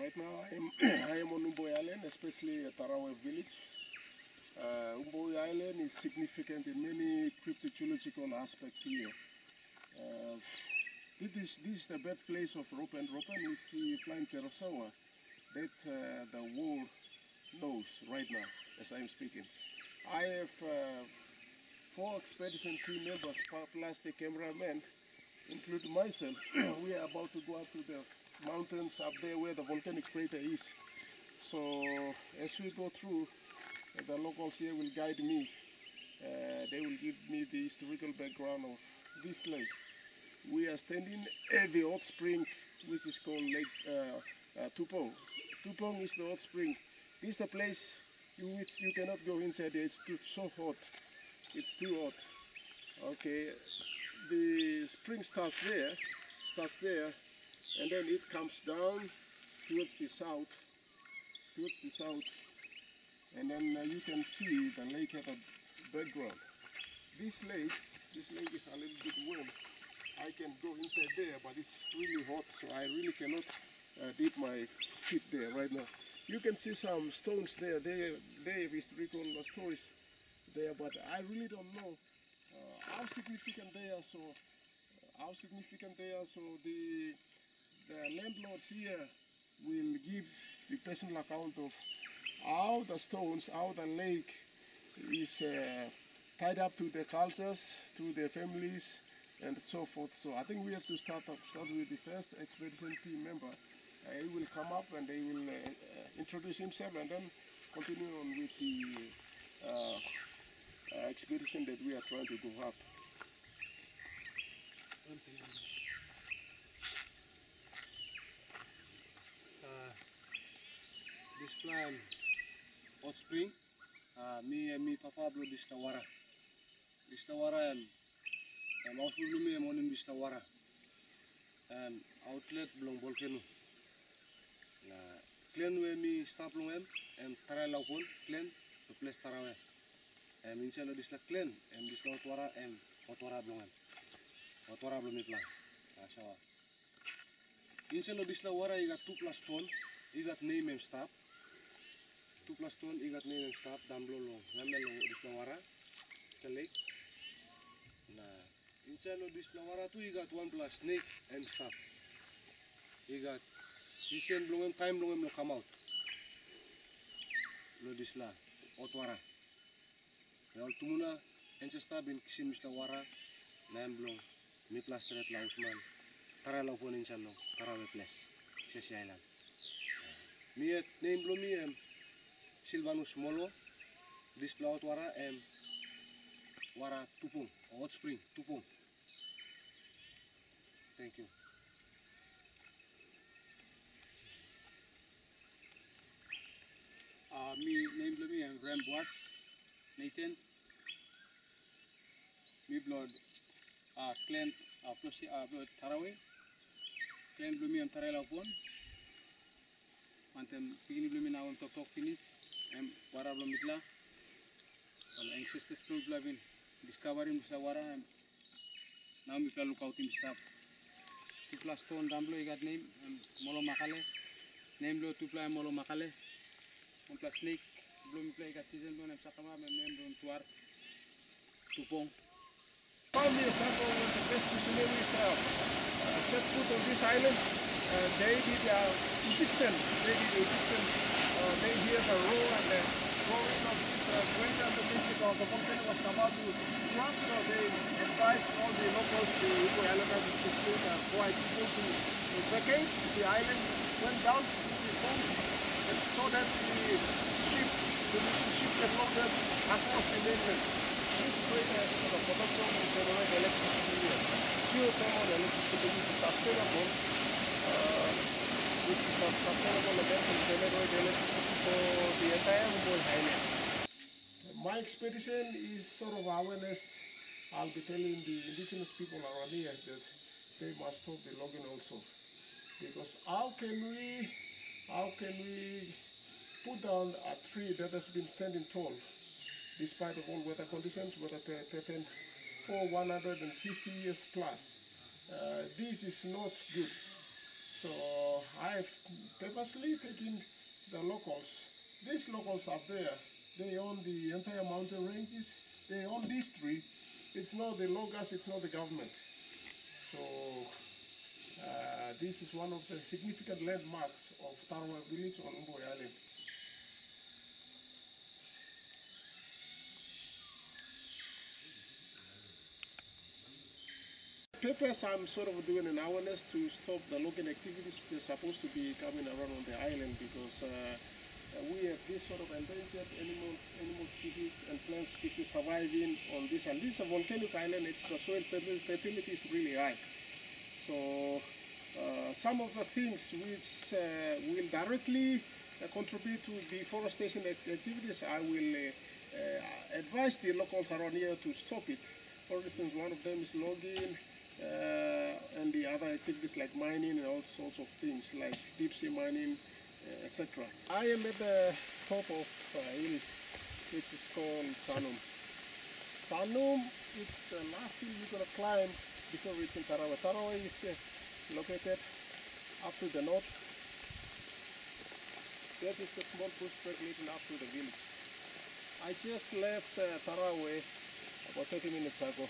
right now I am, I am on Umboi Island, especially at Tarawa village. Uh, Umboi Island is significant in many cryptozoological aspects here. Uh, this, is, this is the birthplace of Ropen. Ropen is the flying pterosaur that uh, the world knows right now as I am speaking. I have uh, four expedition team members plus the cameraman, including myself. we are about to go up to the mountains up there where the volcanic crater is. So as we go through, the locals here will guide me. Uh, they will give me the historical background of this lake. We are standing at the hot spring, which is called Lake uh, uh, Tupong. Tupong is the hot spring. This is the place you, which you cannot go inside. It's too, so hot. It's too hot. Okay, the spring starts there, starts there, and then it comes down towards the south, towards the south, and then uh, you can see the lake at the background. This lake, this lake is a little bit warm. I can go inside there, but it's really hot, so I really cannot uh, dip my feet there right now. You can see some stones there. They they have historical stories there, but I really don't know uh, how significant they are. So how significant they are. So the the landlords here will give the personal account of how the stones, how the lake is uh, tied up to the cultures, to the families, and so forth. So I think we have to start up, start with the first expedition team member. Uh, he will come up and he will uh, uh, introduce himself and then continue on with the uh, uh, expedition that we are trying to go up. Spring. Uh, ah, mi mi papablo bistawara. Bistawara um, um ausbulu mi monim bistawara. Um, outlet blong volcano. Na clan we mi staplong em em tara laupon clan to place tara we. Em inshallah disla clan em disla otwara em otwara blong em. Otwara blong mi plan. Ashawa. Inshallah disla wara igat 2 plus ton Iga name em stap. 12 ton igat ni staff stop damlo lo ngamna lo dis nawara celik. Nah ini channel dis nawara tu 1 plus snake and stop. Igat sisen blungem belum blungem lo come out. Lo di sana otwara kalau tumuna encha stop in kesin mis nawara nam blung mi plus tret la usman. Tara lo pun ini channel tara we plus sesi island. Nah, miet name blungem Silvanus Molo, this plaut wara em wara Tupung, Hot Spring, Tupung. Thank you. Uh, me name me and Ram Boas, Nathan. Me blood uh, clan uh, plus uh, blood Taraway. Clan me and Taray Lapon. Mantem pigini blood me now and talk talk finish. Wara mitla. Wala ancestors blood blood bin discovery misla wara. Em now mitla look out in staff. Tupla stone damblo igat name molo makale. Name blood tupla molo makale. pla snake belum play kat season belum sa kama mem nem belum tuar tupong me example when the first missionaries uh, uh, set foot on this island. Uh, they did uh, eviction. They did eviction. Uh, they hear the roar and the roaring of this uh, wind and the music of the volcano was about to erupt. So they advised all the locals, to the Igbo Islanders, especially the white people, to, to vacate the island. Went down to the coast and so that the ship, the mission ship can longer across the mainland. This created for the production to generate electricity here. Geothermal electricity is sustainable, uh, My expedition is sort of awareness. I'll be telling the indigenous people around here that they must stop the logging also. Because how can we, how can we put down a tree that has been standing tall despite of all weather conditions, weather pattern for 150 years plus. Uh, this is not good. I've purposely taking the locals. These locals are there, they own the entire mountain ranges. They own this tree. It's not the loggers, it's not the government. So uh, this is one of the significant landmarks of Tarawa village on Umboi Island. Purpose I'm sort of doing an awareness to stop the logging activities that's supposed to be coming around on the island because uh, we have this sort of endangered animal animal species and plant species surviving on this and this is a volcanic island. It's the soil fertility is really high. So uh, some of the things which uh, will directly uh, contribute to deforestation activities I will uh, uh, advise the locals around here to stop it. For instance one of them is logging and the other activities like mining and all sorts of things like deep sea mining uh, etc. I am at the top of a hill which is called Sanum. Sanum is the last hill you're going to climb before reaching Tarawa. Tarawa is uh, located up to the north. That is a small bush track leading up to the village. I just left uh, Tarawa about 30 minutes ago.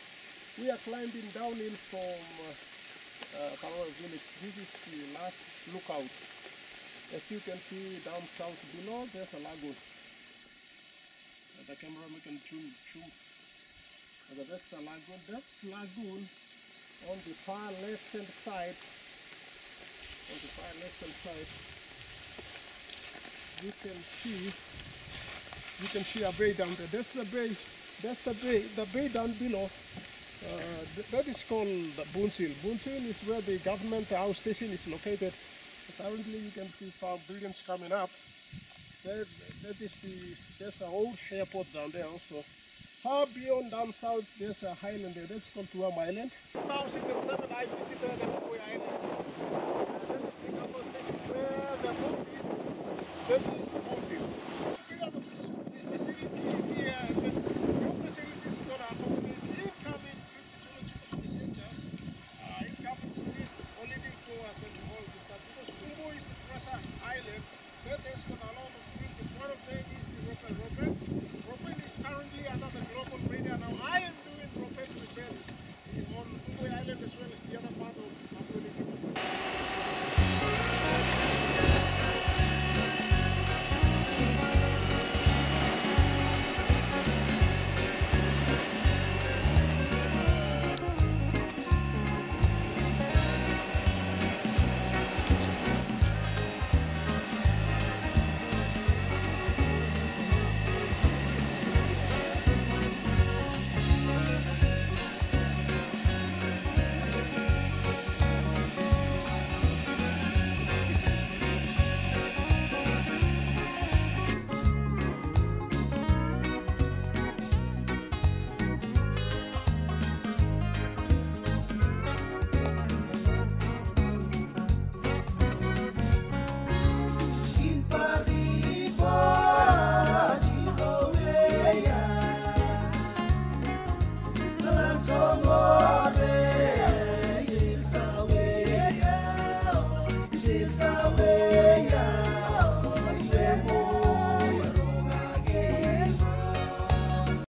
We are climbing downhill from uh, uh, village. This is the last lookout. As you can see down south below, there's a lagoon. Uh, the cameraman can zoom, zoom. Uh, that's the lagoon. That lagoon on the far left hand side, on the far left hand side, you can see, you can see a bay down there. That's the bay, that's the bay, the bay down below. Uh, th- that is called Bunsil. Bunsil is where the government house station is located. Currently, you can see some buildings coming up. That, that is the there's an old airport down there also. Far beyond down south, there's a highland there. That's called Tuam Island. 2007, I visited